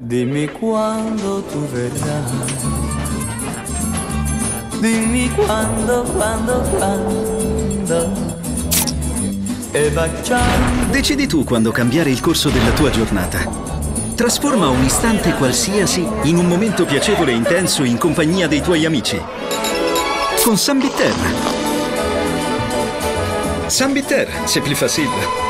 Dimmi quando tu verrai. Dimmi quando, quando, quando. E baciamo. Decidi tu quando cambiare il corso della tua giornata. Trasforma un istante qualsiasi in un momento piacevole e intenso in compagnia dei tuoi amici. Con Sambiter. Sambiter, San Bitter, c'est plus facile.